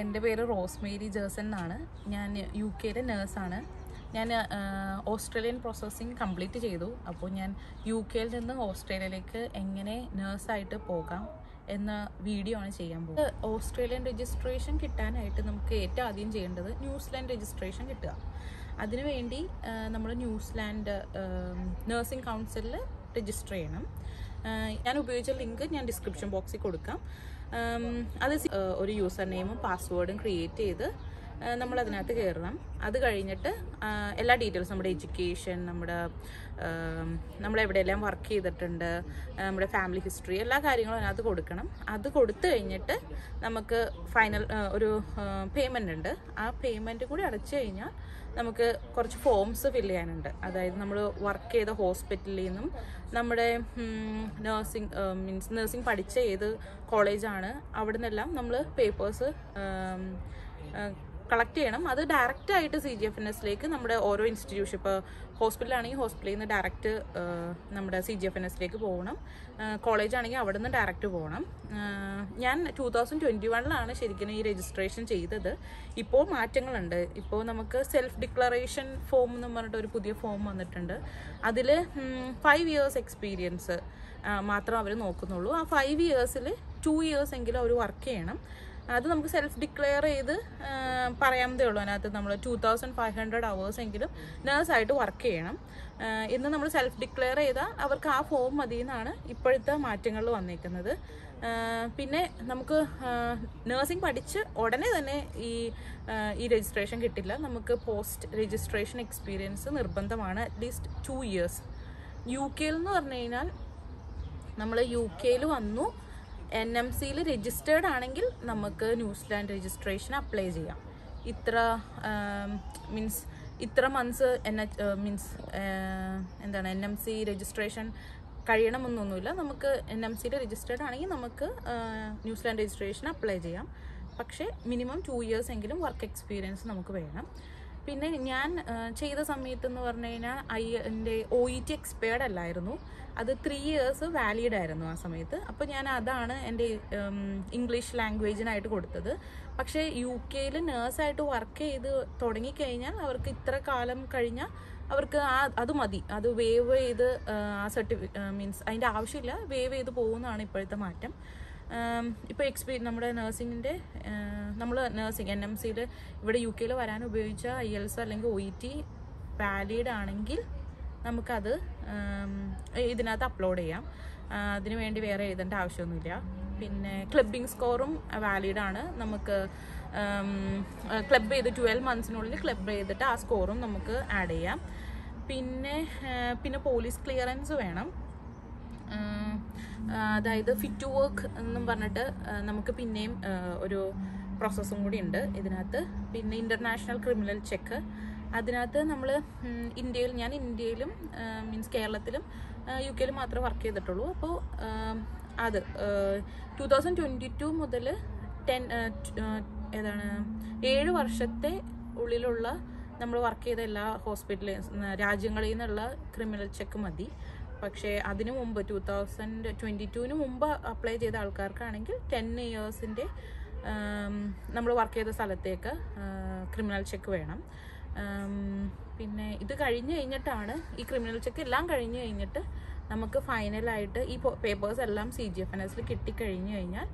എന്റെ പേര് റോസ്മേരി ജേഴ്സൺ എന്നാണ്. ഞാൻ യു കെയിലെ നേഴ്സാണ്. ഞാൻ ഓസ്ട്രേലിയൻ പ്രോസസ്സിങ് കംപ്ലീറ്റ് ചെയ്തു. അപ്പോൾ ഞാൻ യു കെയിൽ നിന്ന് ഓസ്ട്രേലിയയിലേക്ക് എങ്ങനെ നേഴ്സായിട്ട് പോകാം എന്ന വീഡിയോ ആണ് ചെയ്യാൻ പോകുന്നത്. ഓസ്ട്രേലിയൻ രജിസ്ട്രേഷൻ കിട്ടാനായിട്ട് നമുക്ക് ഏറ്റവും ആദ്യം ചെയ്യേണ്ടത് ന്യൂസിലാൻഡ് രജിസ്ട്രേഷൻ കിട്ടുക. അതിനുവേണ്ടി നമ്മൾ ന്യൂസിലാൻഡ് നഴ്സിംഗ് കൗൺസിലിൽ രജിസ്റ്റർ ചെയ്യണം. ഞാൻ ഉപയോഗിച്ച ലിങ്ക് ഞാൻ ഡിസ്ക്രിപ്ഷൻ ബോക്സിൽ കൊടുക്കാം. അത് ഒരു യൂസർ നെയിമും പാസ്വേഡും ക്രിയേറ്റ് ചെയ്ത് നമ്മൾ അതിനകത്ത് കയറണം അത് കഴിഞ്ഞിട്ട് എല്ലാ ഡീറ്റെയിൽസ് നമ്മുടെ എഡ്യൂക്കേഷൻ നമ്മുടെ നമ്മളെവിടെയെല്ലാം വർക്ക് ചെയ്തിട്ടുണ്ട് നമ്മുടെ ഫാമിലി ഹിസ്റ്ററി എല്ലാ കാര്യങ്ങളും അതിനകത്ത് കൊടുക്കണം. അത് കൊടുത്തു കഴിഞ്ഞിട്ട് നമുക്ക് ഫൈനൽ ഒരു പേയ്മെന്റ് ഉണ്ട്. ആ പേയ്മെന്റ് കൂടി അടച്ചു കഴിഞ്ഞാൽ നമുക്ക് കുറച്ച് ഫോംസ് ഫില്ല് ചെയ്യാനുണ്ട്. അതായത് നമ്മൾ വർക്ക് ചെയ്ത ഹോസ്പിറ്റലിൽ നിന്നും നമ്മുടെ നേഴ്സിംഗ് മീൻസ് നേഴ്സിംഗ് പഠിച്ച ഏത് കോളേജാണ് അവിടെ നിന്നെല്ലാം നമ്മൾ പേപ്പേഴ്സ് കളക്ട് ചെയ്യണം. അത് ഡയറക്റ്റ് ആയിട്ട് സി ജി എഫ് എൻ എസിലേക്ക് നമ്മുടെ ഓരോ ഇൻസ്റ്റിറ്റ്യൂഷൻ ഇപ്പോൾ ഹോസ്പിറ്റലാണെങ്കിൽ ഹോസ്പിറ്റലിൽ നിന്ന് ഡയറക്റ്റ് നമ്മുടെ സി ജി എഫ് എൻ എസിലേക്ക് പോകണം. കോളേജ് ആണെങ്കിൽ അവിടെ നിന്ന് ഡയറക്റ്റ് പോകണം ഞാൻ ടൂ തൗസൻഡ് ട്വന്റി വണ്ണിലാണ് ശരിക്കും ഈ രജിസ്ട്രേഷൻ ചെയ്തത്. ഇപ്പോൾ മാറ്റങ്ങളുണ്ട്. ഇപ്പോൾ നമുക്ക് സെൽഫ് ഡിക്ലറേഷൻ ഫോം എന്ന് പറഞ്ഞിട്ട് ഒരു പുതിയ ഫോം വന്നിട്ടുണ്ട്. അതിൽ ഫൈവ് ഇയേഴ്സ് എക്സ്പീരിയൻസ് മാത്രം അവർ നോക്കുന്നുള്ളൂ. ആ ഫൈവ് ഇയേഴ്സിൽ ടു ഇയേഴ്സ് എങ്കിലും അവർ വർക്ക് ചെയ്യണം. അത് നമുക്ക് സെൽഫ് ഡിക്ലെയർ ചെയ്ത് ആ, പറയാവുന്നതേ ഉള്ളൂ. അതിനകത്ത് നമ്മൾ two thousand five hundred hours എങ്കിലും നേഴ്സായിട്ട് വർക്ക് ചെയ്യണം. ഇന്ന് നമ്മൾ സെൽഫ് ഡിക്ലെയർ ചെയ്താൽ അവർക്ക് ആ ഫോം മതി എന്നാണ് ഇപ്പോഴത്തെ മാറ്റങ്ങളിൽ വന്നേക്കുന്നത്. പിന്നെ നമുക്ക് നേഴ്സിംഗ് പഠിച്ച് ഉടനെ തന്നെ ഈ ഈ രജിസ്ട്രേഷൻ കിട്ടില്ല. നമുക്ക് പോസ്റ്റ് രജിസ്ട്രേഷൻ എക്സ്പീരിയൻസ് നിർബന്ധമാണ് at least two years U കെയിൽ എന്ന് പറഞ്ഞു കഴിഞ്ഞാൽ നമ്മൾ യു കെയിൽ വന്നു. എൻ എം സിയിൽ രജിസ്റ്റേർഡ് ആണെങ്കിൽ നമുക്ക് ന്യൂസിലാൻഡ് രജിസ്ട്രേഷൻ അപ്ലൈ ചെയ്യാം. ഇത്ര മീൻസ് ഇത്ര മന്ത്സ് എൻ എച്ച് മീൻസ് എന്താണ് എൻ എം സി രജിസ്ട്രേഷൻ കഴിയണമെന്നൊന്നുമില്ല. നമുക്ക് എൻ എം സിയിൽ രജിസ്റ്റേർഡ് ആണെങ്കിൽ നമുക്ക് ന്യൂസിലാൻഡ് രജിസ്ട്രേഷൻ അപ്ലൈ ചെയ്യാം. പക്ഷേ മിനിമം ടു ഇയേഴ്സ് എങ്കിലും വർക്ക് എക്സ്പീരിയൻസ് നമുക്ക് വേണം. പിന്നെ ഞാൻ ചെയ്ത സമയത്ത് എന്ന് പറഞ്ഞു കഴിഞ്ഞാൽ ഐ എന്റെ ഒ ഇ ടി എക്സ്പയർഡ് അല്ലായിരുന്നു. അത് ത്രീ ഇയേഴ്സ് വാലിഡ് ആയിരുന്നു ആ സമയത്ത്. അപ്പോൾ ഞാൻ അതാണ് എന്റെ ഇംഗ്ലീഷ് ലാംഗ്വേജിനായിട്ട് കൊടുത്തത്. പക്ഷേ യു കെയിൽ നേഴ്സായിട്ട് വർക്ക് ചെയ്ത് തുടങ്ങിക്കഴിഞ്ഞാൽ അവർക്ക് ഇത്ര കാലം കഴിഞ്ഞാൽ അവർക്ക് ആ അത് മതി. അത് വേവ് ചെയ്ത് ആ, ആ സർട്ടിഫി മീൻസ് അതിന്റെ ആവശ്യമില്ല. വേവ് ചെയ്ത് പോകുന്നതാണ് ഇപ്പോഴത്തെ മാറ്റം. ഇപ്പോൾ എക്സ്പീ നമ്മുടെ നേഴ്സിങ്ങിന്റെ നമ്മൾ നഴ്സിംഗ് എൻ എം സിയിൽ ഇവിടെ യു കെയിൽ വരാൻ ഉപയോഗിച്ച ഐ എൽസ് അല്ലെങ്കിൽ ഒ ഇ ടി വാലിഡ് ആണെങ്കിൽ നമുക്കത് ഇതിനകത്ത് അപ്ലോഡ് ചെയ്യാം. അതിനു വേണ്ടി വേറെ എഴുതേണ്ട ആവശ്യമൊന്നുമില്ല. പിന്നെ ക്ലബിംഗ് സ്കോറും വാലിഡ് ആണ്. നമുക്ക് ക്ലബ് ചെയ്ത് ട്വൽവ് മന്ത്സിനുള്ളിൽ ക്ലബ് ചെയ്തിട്ട് ആ സ്കോറും നമുക്ക് ആഡ് ചെയ്യാം. പിന്നെ പിന്നെ പോലീസ് ക്ലിയറൻസ് വേണം. അതായത് ഫിറ്റ് വർക്ക് എന്നും പറഞ്ഞിട്ട് നമുക്ക് പിന്നെയും ഒരു പ്രോസസ്സും കൂടി ഉണ്ട് ഇതിനകത്ത്. പിന്നെ ഇന്റർനാഷണൽ ക്രിമിനൽ ചെക്ക് അതിനകത്ത് നമ്മൾ ഇന്ത്യയിൽ ഞാൻ ഇന്ത്യയിലും മീൻസ് കേരളത്തിലും യു കെയിലും മാത്രമേ വർക്ക് ചെയ്തിട്ടുള്ളൂ. അപ്പോൾ അത് ടു തൗസൻഡ് ട്വന്റി ടു മുതൽ ടെൻ ഏതാണ് ഏഴ് വർഷത്തെ ഉള്ളിലുള്ള നമ്മൾ വർക്ക് ചെയ്ത എല്ലാ ഹോസ്പിറ്റലിൽ രാജ്യങ്ങളിൽ നിന്നുള്ള ക്രിമിനൽ ചെക്ക് മതി. പക്ഷേ അതിനു മുമ്പ് ടു തൗസൻഡ് ട്വന്റി ടുവിന് മുമ്പ് അപ്ലൈ ചെയ്ത ആൾക്കാർക്കാണെങ്കിൽ ടെൻ ഇയേഴ്സിന്റെ നമ്മൾ വർക്ക് ചെയ്ത സ്ഥലത്തേക്ക് ക്രിമിനൽ ചെക്ക് വേണം. പിന്നെ ഇത് കഴിഞ്ഞ് കഴിഞ്ഞിട്ടാണ് ഈ ക്രിമിനൽ ചെക്ക് എല്ലാം കഴിഞ്ഞ് കഴിഞ്ഞിട്ട് നമുക്ക് ഫൈനലായിട്ട് ഈ പേപ്പേഴ്സ് എല്ലാം സി ജി എഫ് എൻ എസിൽ കിട്ടിക്കഴിഞ്ഞ് കഴിഞ്ഞാൽ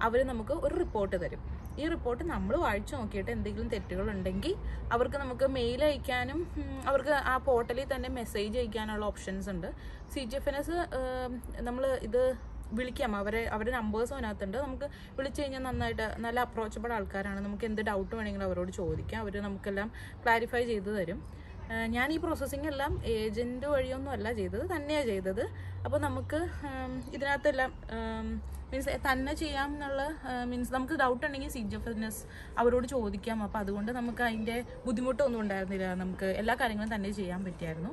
അവർ നമുക്ക് ഒരു റിപ്പോർട്ട് തരും. ഈ റിപ്പോർട്ട് നമ്മൾ വായിച്ചു നോക്കിയിട്ട് എന്തെങ്കിലും തെറ്റുകൾ ഉണ്ടെങ്കിൽ അവർക്ക് നമുക്ക് മെയിൽ അയക്കാനും അവർക്ക് ആ പോർട്ടലിൽ തന്നെ മെസ്സേജ് അയക്കാനുള്ള ഓപ്ഷൻസ് ഉണ്ട്. C G F N S നമ്മൾ ഇത് വിളിക്കാം. അവരെ അവരുടെ നമ്പേഴ്സ് അതിനകത്തുണ്ട്. നമുക്ക് വിളിച്ചു കഴിഞ്ഞാൽ നന്നായിട്ട് നല്ല അപ്രോച്ചബിൾ ആൾക്കാരാണ്. നമുക്ക് എന്ത് ഡൗട്ട് വേണമെങ്കിലും അവരോട് ചോദിക്കാം. അവർ നമുക്കെല്ലാം ക്ലാരിഫൈ ചെയ്തു തരും. ഞാൻ ഈ പ്രോസസ്സിംഗ് എല്ലാം ഏജന്റ് വഴിയൊന്നും അല്ല ചെയ്തത്. തന്നെയാണ് ചെയ്തത്. അപ്പോൾ നമുക്ക് ഇതിനകത്തെല്ലാം മീൻസ് തന്നെ ചെയ്യാം എന്നുള്ള മീൻസ് നമുക്ക് ഡൗട്ട് ഉണ്ടെങ്കിൽ സി ജി ഫിറ്റ്നസ് അവരോട് ചോദിക്കാം. അപ്പോൾ അതുകൊണ്ട് നമുക്ക് അതിന്റെ ബുദ്ധിമുട്ടൊന്നും ഉണ്ടായിരുന്നില്ല. നമുക്ക് എല്ലാ കാര്യങ്ങളും തന്നെ ചെയ്യാൻ പറ്റിയായിരുന്നു.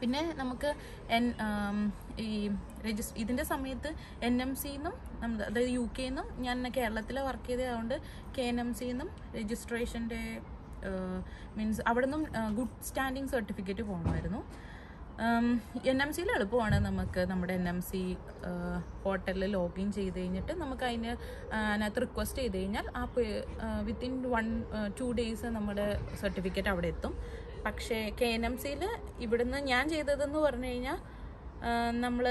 പിന്നെ നമുക്ക് എൻ ഈ രജിസ്റ്റർ ഇതിന്റെ സമയത്ത് എൻ എം സിന്നും അതായത് യു കെന്നും ഞാൻ കേരളത്തിൽ വർക്ക് ചെയ്തതുകൊണ്ട് കെ എൻ എം സിന്നും രജിസ്ട്രേഷന്റെ മീൻസ് അവിടെ നിന്നും ഗുഡ് സ്റ്റാൻഡിങ് സർട്ടിഫിക്കറ്റ് പോകണമായിരുന്നു എൻ എം സിയിൽ എളുപ്പമാണ് നമുക്ക്. നമ്മുടെ എൻ എം സി പോർട്ടലിൽ ലോഗിൻ ചെയ്ത് കഴിഞ്ഞിട്ട് നമുക്ക് അതിന് അതിനകത്ത് റിക്വസ്റ്റ് ചെയ്ത് കഴിഞ്ഞാൽ ആ വിത്തിൻ വൺ ടു ഡേയ്സ് നമ്മുടെ സർട്ടിഫിക്കറ്റ് അവിടെ എത്തും. പക്ഷേ കെ എൻ എം സിയിൽ ഇവിടുന്ന് ഞാൻ ചെയ്തതെന്ന് പറഞ്ഞു കഴിഞ്ഞാൽ നമ്മൾ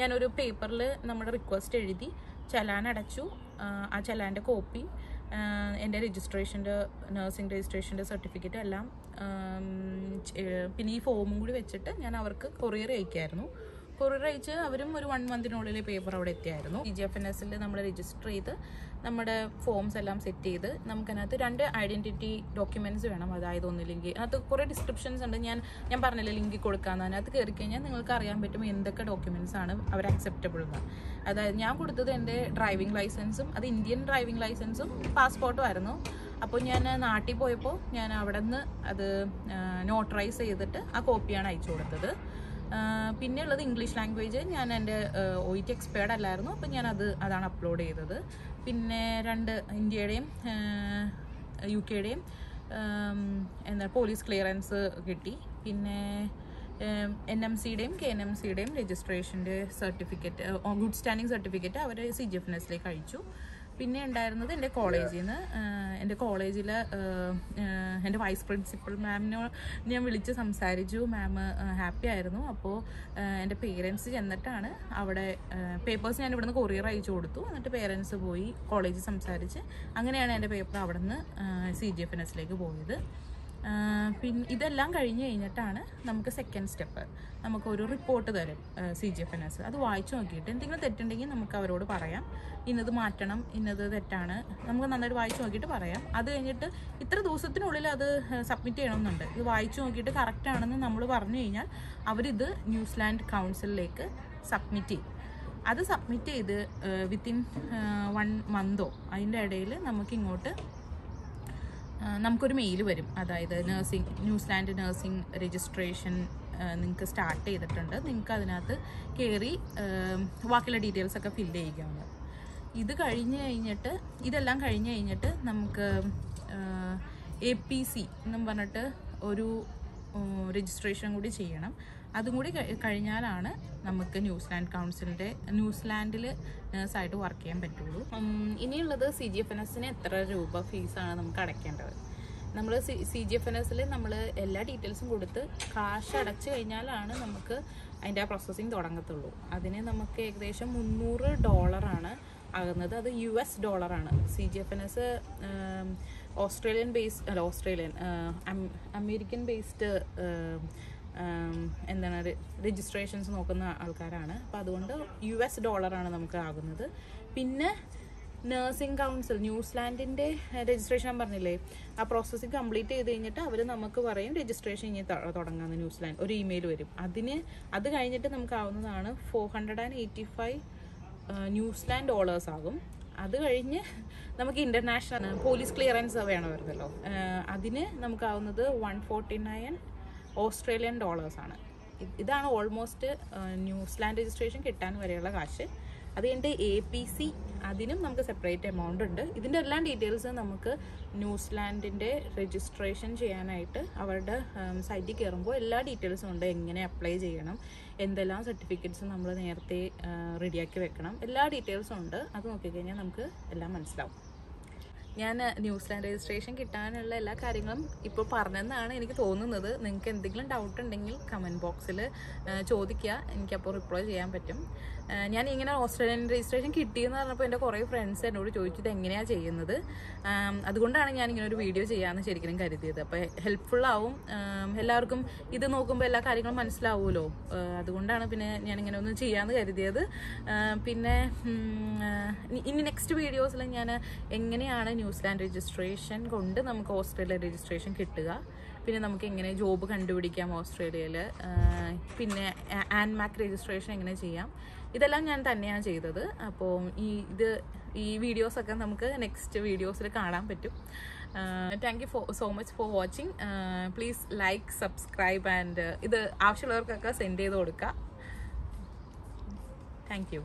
ഞാനൊരു പേപ്പറിൽ നമ്മുടെ റിക്വസ്റ്റ് എഴുതി ചലാൻ അടച്ചു. ആ ചലാന്റെ കോപ്പി എന്റെ രജിസ്ട്രേഷന്റെ നഴ്സിംഗ് രജിസ്ട്രേഷന്റെ സർട്ടിഫിക്കറ്റ് എല്ലാം പിന്നെ ഈ ഫോമും കൂടി വെച്ചിട്ട് ഞാൻ അവർക്ക് കൊറിയർ അയക്കായിരുന്നു. കൊറിയർ അയച്ച് അവരും ഒരു വൺ മന്തിനുള്ളിൽ പേപ്പർ അവിടെ എത്തിയായിരുന്നു. ഇ ജി എഫ് എൻ എസിൽ നമ്മൾ രജിസ്റ്റർ ചെയ്ത് നമ്മുടെ ഫോംസ് എല്ലാം സെറ്റ് ചെയ്ത് നമുക്കതിനകത്ത് രണ്ട് ഐഡന്റിറ്റി ഡോക്യുമെന്റ്സ് വേണം. അതായത് ഒന്നില്ലെങ്കിൽ അതിനകത്ത് കുറേ ഡിസ്ക്രിപ്ഷൻസ് ഉണ്ട്. ഞാൻ ഞാൻ പറഞ്ഞില്ല ലിങ്ക് കൊടുക്കാമെന്ന് അതിനകത്ത് കയറി കഴിഞ്ഞാൽ നിങ്ങൾക്ക് അറിയാൻ പറ്റും എന്തൊക്കെ ഡോക്യുമെന്റ്സ് ആണ് അവർ അക്സെപ്റ്റബിൾ എന്ന് അതായത് ഞാൻ കൊടുത്തത് എന്റെ ഡ്രൈവിംഗ് ലൈസൻസും അത് ഇന്ത്യൻ ഡ്രൈവിംഗ് ലൈസൻസും പാസ്പോർട്ടും ആയിരുന്നു. അപ്പോൾ ഞാൻ നാട്ടിൽ പോയപ്പോൾ ഞാൻ അവിടെ നിന്ന് അത് നോട്ടറൈസ് ചെയ്തിട്ട് ആ കോപ്പിയാണ് അയച്ചു കൊടുത്തത്. പിന്നെ ഉള്ളത് ഇംഗ്ലീഷ് ലാംഗ്വേജ്. ഞാൻ എന്റെ ഒ ടി എക്സ്പേർഡ് അല്ലായിരുന്നു. അപ്പം ഞാൻ അത് അതാണ് അപ്ലോഡ് ചെയ്തത്. പിന്നെ രണ്ട് ഇന്ത്യയുടെയും യു കെയുടെയും എന്താ പോലീസ് ക്ലിയറൻസ് കിട്ടി. പിന്നെ എൻ എം സിയുടെയും കെ എൻ എം സിയുടെയും രജിസ്ട്രേഷന്റെ സർട്ടിഫിക്കറ്റ് ഗുഡ് സ്റ്റാൻഡിങ് സർട്ടിഫിക്കറ്റ് അവർ സി ജി എഫ് എസിലേക്ക് അയച്ചു. പിന്നെ ഉണ്ടായിരുന്നത് എന്റെ കോളേജിൽ നിന്ന് എന്റെ കോളേജിൽ എന്റെ വൈസ് പ്രിൻസിപ്പൽ മാമിനോ ഞാൻ വിളിച്ച് സംസാരിച്ചു. മാം ഹാപ്പി ആയിരുന്നു. അപ്പോൾ എന്റെ പേരൻസ് ചെന്നിട്ടാണ് അവിടെ പേപ്പേഴ്സ് ഞാൻ ഇവിടുന്ന് കൊറിയർ അയച്ചു കൊടുത്തു. എന്നിട്ട് പേരൻസ് പോയി കോളേജിൽ സംസാരിച്ച് അങ്ങനെയാണ് എന്റെ പേപ്പർ അവിടെ നിന്ന് സി ജി എഫ് എൻ എസിലേക്ക് പോയത്. പിന്നെ ഇതെല്ലാം കഴിഞ്ഞ് കഴിഞ്ഞിട്ടാണ് നമുക്ക് സെക്കൻഡ് സ്റ്റെപ്പ് നമുക്ക് ഒരു റിപ്പോർട്ട് തരും C G F N S അത് വായിച്ചു നോക്കിയിട്ട് എന്തെങ്കിലും തെറ്റുണ്ടെങ്കിൽ നമുക്ക് അവരോട് പറയാം. ഇന്നത് മാറ്റണം ഇന്നത് തെറ്റാണ്. നമുക്ക് നന്നായിട്ട് വായിച്ചു നോക്കിയിട്ട് പറയാം. അത് കഴിഞ്ഞിട്ട് ഇത്ര ദിവസത്തിനുള്ളിൽ അത് സബ്മിറ്റ് ചെയ്യണമെന്നുണ്ട്. ഇത് വായിച്ചു നോക്കിയിട്ട് കറക്റ്റ് ആണെന്ന് നമ്മൾ പറഞ്ഞു കഴിഞ്ഞാൽ അവരിത് ന്യൂസിലാൻഡ് കൗൺസിലിലേക്ക് സബ്മിറ്റ് ചെയ്യും. അത് സബ്മിറ്റ് ചെയ്ത് വിത്തിൻ വൺ മന്തോ അതിന്റെ ഇടയിൽ നമുക്ക് ഇങ്ങോട്ട് നമുക്കൊരു മെയിൽ വരും. അതായത് nursing New Zealand nursing registration നിങ്ങൾക്ക് സ്റ്റാർട്ട് ചെയ്തിട്ടുണ്ട്. നിങ്ങൾക്ക് അതിനകത്ത് കയറി ബാക്കിയുള്ള ഡീറ്റെയിൽസ് ഒക്കെ ഫില്ല് ചെയ്യുകയാണ് ഇത് കഴിഞ്ഞ് കഴിഞ്ഞിട്ട് ഇതെല്ലാം കഴിഞ്ഞ് കഴിഞ്ഞിട്ട് നമുക്ക് എ പി സി എന്നും പറഞ്ഞിട്ട് ഒരു രജിസ്ട്രേഷൻ കൂടി ചെയ്യണം. അതും കൂടി കഴിഞ്ഞാലാണ് നമുക്ക് ന്യൂസിലാൻഡ് കൗൺസിലിന്റെ ന്യൂസിലാൻഡിൽ നേഴ്സായിട്ട് വർക്ക് ചെയ്യാൻ പറ്റുള്ളൂ. ഇനിയുള്ളത് സി ജി എഫ് എൻ എസിന് എത്ര രൂപ ഫീസാണ് നമുക്ക് അടയ്ക്കേണ്ടത്? നമ്മൾ C C G F N എസിൽ നമ്മൾ എല്ലാ ഡീറ്റെയിൽസും കൊടുത്ത് കാശ് അടച്ചു കഴിഞ്ഞാലാണ് നമുക്ക് അതിന്റെ ആ പ്രോസസ്സിങ് തുടങ്ങത്തുള്ളൂ. അതിന് നമുക്ക് ഏകദേശം മുന്നൂറ് ഡോളറാണ് ആകുന്നത്. അത് യു എസ് ഡോളറാണ്. C G F N S Australian based അല്ല ഓസ്ട്രേലിയൻ അമേരിക്കൻ ബേസ്ഡ് എന്താണ് രജിസ്ട്രേഷൻസ് നോക്കുന്ന ആൾക്കാരാണ്. അപ്പം അതുകൊണ്ട് യു എസ് ഡോളറാണ് നമുക്ക് ആകുന്നത്. പിന്നെ നഴ്സിംഗ് കൗൺസിൽ ന്യൂസിലാൻഡിന്റെ രജിസ്ട്രേഷൻ ഞാൻ പറഞ്ഞില്ലേ? ആ പ്രോസസ്സിങ് കംപ്ലീറ്റ് ചെയ്ത് കഴിഞ്ഞിട്ട് അവർ നമുക്ക് പറയും രജിസ്ട്രേഷൻ ഇനി തുടങ്ങാമെന്ന് ന്യൂസിലാൻഡ്. ഒരു ഇമെയിൽ വരും. അതിന് അത് കഴിഞ്ഞിട്ട് നമുക്ക് ആവുന്നതാണ് four hundred and eighty five New Zealand dollars ആകും. അത് കഴിഞ്ഞ് നമുക്ക് ഇന്റർനാഷണൽ പോലീസ് ക്ലിയറൻസ് വേണമായിരുന്നല്ലോ. അതിന് നമുക്കാവുന്നത് വൺ ഫോർട്ടി നയൻ ഓസ്ട്രേലിയൻ ഡോളേഴ്സാണ് ഇതാണ് ഓൾമോസ്റ്റ് ന്യൂസിലാൻഡ് രജിസ്ട്രേഷൻ കിട്ടാൻ വരെയുള്ള കാശ്. അത് കഴിഞ്ഞിട്ട് എ പി സി അതിനും നമുക്ക് സെപ്പറേറ്റ് എമൗണ്ട് ഉണ്ട്. ഇതിന്റെ എല്ലാ ഡീറ്റെയിൽസും നമുക്ക് ന്യൂസിലാൻഡിന്റെ രജിസ്ട്രേഷൻ ചെയ്യാനായിട്ട് അവരുടെ സൈറ്റിൽ കയറുമ്പോൾ എല്ലാ ഡീറ്റെയിൽസും ഉണ്ട്. എങ്ങനെ അപ്ലൈ ചെയ്യണം എന്തെല്ലാം സർട്ടിഫിക്കറ്റ്സ് നമ്മൾ നേരത്തെ റെഡിയാക്കി വെക്കണം. എല്ലാ ഡീറ്റെയിൽസും ഉണ്ട്. അത് നോക്കിക്കഴിഞ്ഞാൽ നമുക്ക് എല്ലാം മനസ്സിലാവും. ഞാൻ ന്യൂസിലാൻഡ് രജിസ്ട്രേഷൻ കിട്ടാനുള്ള എല്ലാ കാര്യങ്ങളും ഇപ്പോൾ പറഞ്ഞെന്നാണ് എനിക്ക് തോന്നുന്നത്. നിങ്ങൾക്ക് എന്തെങ്കിലും ഡൗട്ട് ഉണ്ടെങ്കിൽ കമന്റ് ബോക്സിൽ ചോദിക്കുക. എനിക്കപ്പോൾ റിപ്ലൈ ചെയ്യാൻ പറ്റും. ഞാൻ ഇങ്ങനെ ഓസ്ട്രേലിയൻ രജിസ്ട്രേഷൻ കിട്ടിയെന്ന് പറഞ്ഞപ്പോൾ എന്റെ കുറേ ഫ്രണ്ട്സ് എന്നോട് ചോദിച്ചത് എങ്ങനെയാണ് ചെയ്യുന്നത്? അതുകൊണ്ടാണ് ഞാൻ ഇങ്ങനെ ഒരു വീഡിയോ ചെയ്യാമെന്ന് ശരിക്കും കരുതിയത്. അപ്പോൾ ഹെൽപ്ഫുൾ ആവും. എല്ലാവർക്കും ഇത് നോക്കുമ്പോൾ എല്ലാ കാര്യങ്ങളും മനസ്സിലാവുമല്ലോ. അതുകൊണ്ടാണ് പിന്നെ ഞാൻ ഇങ്ങനെ ഒന്ന് ചെയ്യാമെന്ന് കരുതിയത്. പിന്നെ ഇനി നെക്സ്റ്റ് വീഡിയോസിൽ ഞാൻ എങ്ങനെയാണ് ന്യൂസിലാൻഡ് രജിസ്ട്രേഷൻ കൊണ്ട് നമുക്ക് ഓസ്ട്രേലിയ രജിസ്ട്രേഷൻ കിട്ടുക? പിന്നെ നമുക്ക് എങ്ങനെ ജോബ് കണ്ടുപിടിക്കാം ഓസ്ട്രേലിയയിൽ. പിന്നെ ആൻഡ് മാക് രജിസ്ട്രേഷൻ എങ്ങനെ ചെയ്യാം. ഇതെല്ലാം ഞാൻ തന്നെയാണ് ചെയ്തത്. അപ്പോൾ ഈ ഇത് ഈ വീഡിയോസൊക്കെ നമുക്ക് നെക്സ്റ്റ് വീഡിയോസിൽ കാണാൻ പറ്റും. Thank you for so much for watching please like subscribe and ഇത് ആവശ്യമുള്ളവർക്കൊക്കെ സെൻഡ് ചെയ്ത് കൊടുക്കുക താങ്ക് യു